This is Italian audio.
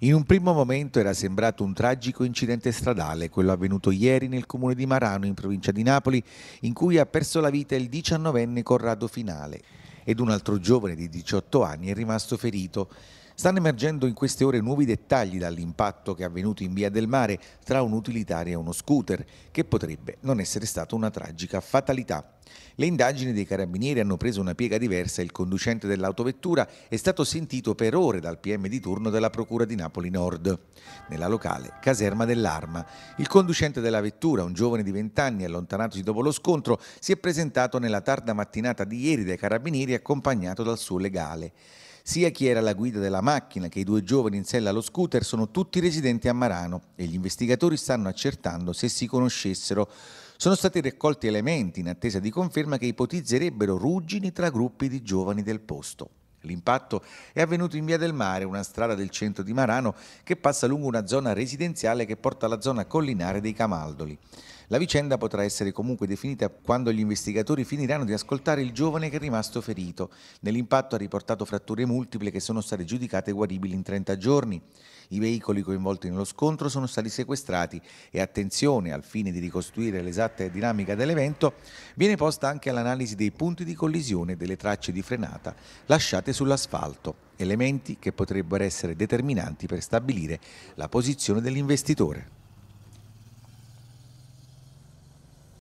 In un primo momento era sembrato un tragico incidente stradale, quello avvenuto ieri nel comune di Marano, in provincia di Napoli, in cui ha perso la vita il diciannovenne Corrado Finale ed un altro giovane di 18 anni è rimasto ferito. Stanno emergendo in queste ore nuovi dettagli dall'impatto che è avvenuto in Via del Mare tra un utilitario e uno scooter, che potrebbe non essere stata una tragica fatalità. Le indagini dei carabinieri hanno preso una piega diversa e il conducente dell'autovettura è stato sentito per ore dal PM di turno della Procura di Napoli Nord. Nella locale caserma dell'Arma, il conducente della vettura, un giovane di 20 anni allontanatosi dopo lo scontro, si è presentato nella tarda mattinata di ieri dai carabinieri accompagnato dal suo legale. Sia chi era alla guida della macchina che i due giovani in sella allo scooter sono tutti residenti a Marano e gli investigatori stanno accertando se si conoscessero. Sono stati raccolti elementi in attesa di conferma che ipotizzerebbero ruggini tra gruppi di giovani del posto. L'impatto è avvenuto in Via del Mare, una strada del centro di Marano che passa lungo una zona residenziale che porta alla zona collinare dei Camaldoli. La vicenda potrà essere comunque definita quando gli investigatori finiranno di ascoltare il giovane che è rimasto ferito. Nell'impatto ha riportato fratture multiple che sono state giudicate guaribili in 30 giorni. I veicoli coinvolti nello scontro sono stati sequestrati e attenzione al fine di ricostruire l'esatta dinamica dell'evento viene posta anche l'analisi dei punti di collisione e delle tracce di frenata lasciate sull'asfalto, elementi che potrebbero essere determinanti per stabilire la posizione dell'investitore.